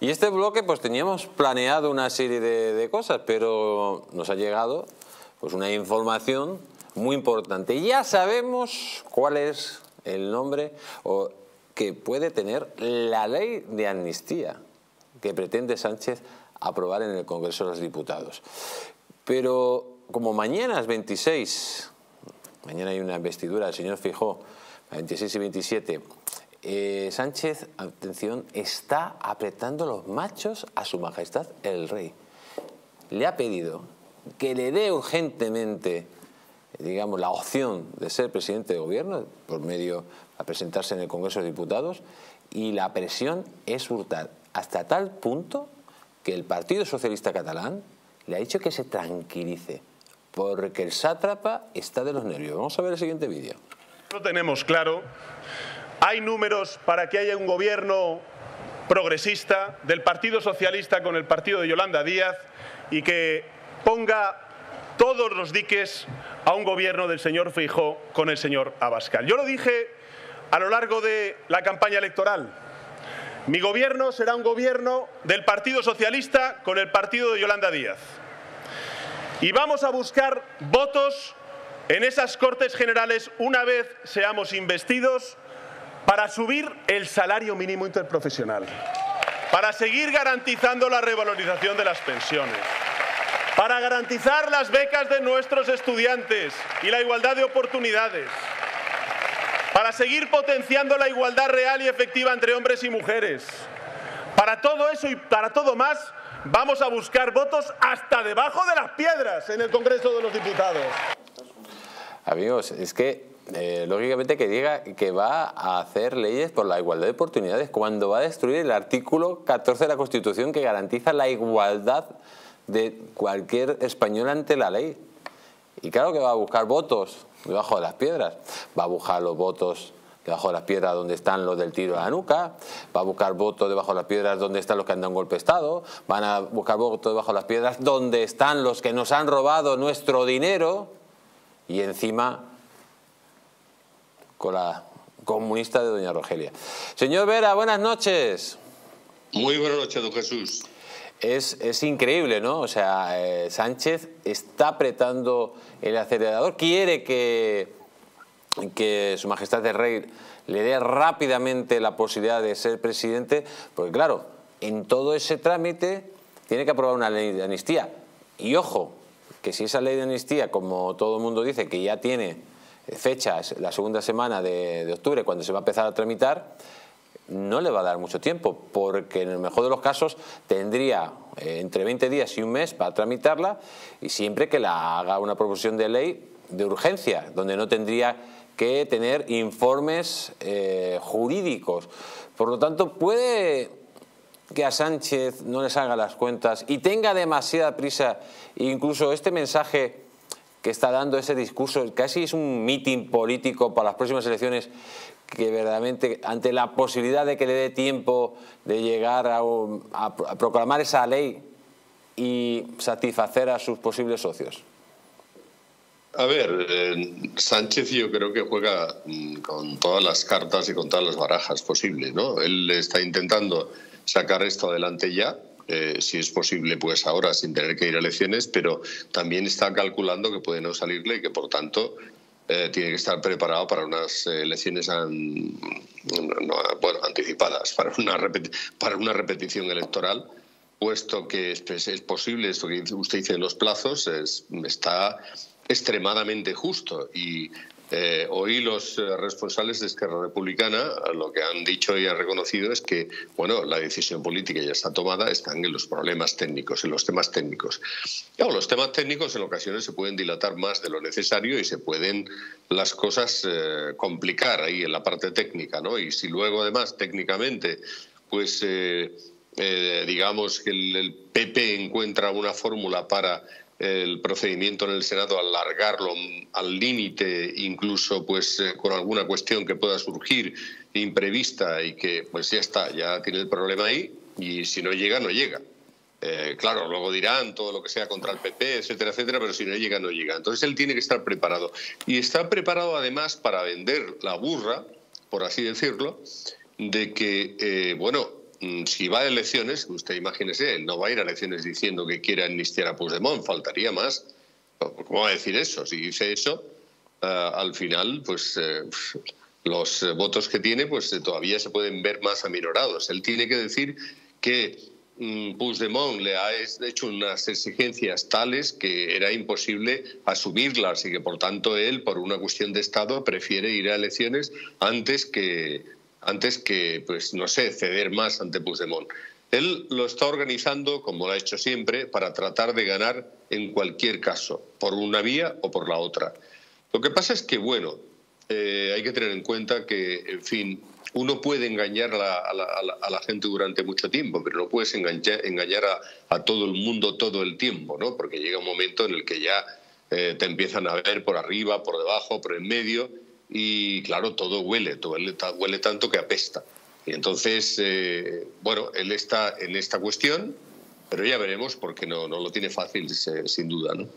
Y este bloque, pues teníamos planeado una serie de, cosas, pero nos ha llegado pues una información muy importante. Ya sabemos cuál es el nombre o que puede tener la ley de amnistía que pretende Sánchez aprobar en el Congreso de los Diputados. Pero como mañana es 26, mañana hay una investidura del señor Fijó, 26 y 27, eh, Sánchez, atención, está apretando los machos a su majestad el rey. Le ha pedido que le dé urgentemente, digamos, la opción de ser presidente de gobierno por medio a presentarse en el Congreso de Diputados y la presión es hurtar hasta tal punto que el Partido Socialista Catalán le ha dicho que se tranquilice porque el sátrapa está de los nervios. Vamos a ver el siguiente vídeo. Lo tenemos claro. Hay números para que haya un gobierno progresista del Partido Socialista con el partido de Yolanda Díaz y que ponga todos los diques a un gobierno del señor Feijó con el señor Abascal. Yo lo dije a lo largo de la campaña electoral. Mi gobierno será un gobierno del Partido Socialista con el partido de Yolanda Díaz. Y vamos a buscar votos en esas Cortes Generales una vez seamos investidos para subir el salario mínimo interprofesional, para seguir garantizando la revalorización de las pensiones, para garantizar las becas de nuestros estudiantes y la igualdad de oportunidades, para seguir potenciando la igualdad real y efectiva entre hombres y mujeres. Para todo eso y para todo más, vamos a buscar votos hasta debajo de las piedras en el Congreso de los Diputados. Amigos, es que eh, lógicamente que diga que va a hacer leyes por la igualdad de oportunidades cuando va a destruir el artículo 14 de la Constitución que garantiza la igualdad de cualquier español ante la ley. Y claro que va a buscar votos debajo de las piedras. Va a buscar los votos debajo de las piedras donde están los del tiro a la nuca, va a buscar votos debajo de las piedras donde están los que han dado un golpe de Estado, van a buscar votos debajo de las piedras donde están los que nos han robado nuestro dinero y encima con la comunista de doña Rogelia. Señor Vera, buenas noches. Muy buenas noches, don Jesús. Es, es increíble, ¿no? O sea, eh, Sánchez está apretando el acelerador, quiere que, que Su Majestad el Rey le dé rápidamente la posibilidad de ser presidente, porque claro, en todo ese trámite tiene que aprobar una ley de amnistía. Y ojo, que si esa ley de amnistía, como todo el mundo dice, que ya tiene fechas, la segunda semana de, octubre, cuando se va a empezar a tramitar, no le va a dar mucho tiempo, porque en el mejor de los casos tendría eh, entre 20 días y un mes para tramitarla y siempre que la haga una proposición de ley de urgencia, donde no tendría que tener informes eh, jurídicos. Por lo tanto, puede que a Sánchez no le salga las cuentas y tenga demasiada prisa, incluso este mensaje que está dando ese discurso, casi es un mitin político para las próximas elecciones, que verdaderamente ante la posibilidad de que le dé tiempo de llegar a, proclamar esa ley y satisfacer a sus posibles socios? A ver, eh, Sánchez yo creo que juega mm, con todas las cartas y con todas las barajas posibles, ¿no? Él está intentando sacar esto adelante ya, eh, si es posible, pues ahora sin tener que ir a elecciones, pero también está calculando que puede no salirle y que por tanto eh, tiene que estar preparado para unas elecciones anticipadas, para una, para una repetición electoral, puesto que es, es posible, esto que usted dice en los plazos, es, está extremadamente justo y eh, hoy los eh, responsables de Esquerra Republicana lo que han dicho y han reconocido es que bueno la decisión política ya está tomada, están en los problemas técnicos, en los temas técnicos. los temas técnicos en ocasiones se pueden dilatar más de lo necesario y se pueden las cosas eh, complicar ahí en la parte técnica, ¿no? Y si luego además técnicamente pues digamos que el PP encuentra una fórmula para el procedimiento en el Senado, alargarlo al límite, incluso pues eh, con alguna cuestión que pueda surgir imprevista y que pues ya está, ya tiene el problema ahí y si no llega, no llega. Eh, claro, luego dirán todo lo que sea contra el PP, etcétera, etcétera, pero si no llega, no llega. Entonces él tiene que estar preparado. Y está preparado además para vender la burra, por así decirlo, de que, eh, bueno, si va a elecciones, usted imagínese, él no va a ir a elecciones diciendo que quiere amnistiar a Puigdemont, faltaría más. ¿Cómo va a decir eso? Si dice eso, eh, al final, pues eh, los votos que tiene, pues todavía se pueden ver más aminorados. Él tiene que decir que Mm, Puigdemont le ha hecho unas exigencias tales que era imposible asumirlas y que por tanto él, por una cuestión de Estado, prefiere ir a elecciones antes que, antes que pues no sé, ceder más ante Puigdemont. Él lo está organizando, como lo ha hecho siempre, para tratar de ganar en cualquier caso, por una vía o por la otra. Lo que pasa es que, bueno, eh, hay que tener en cuenta que, en fin, uno puede engañar a la, gente durante mucho tiempo, pero no puedes engañar, a, todo el mundo todo el tiempo, ¿no? Porque llega un momento en el que ya eh, te empiezan a ver por arriba, por debajo, por en medio, y claro, todo huele, todo huele, tanto que apesta. Y entonces, eh, bueno, él está en esta cuestión, pero ya veremos porque no, no lo tiene fácil, sin duda, ¿no?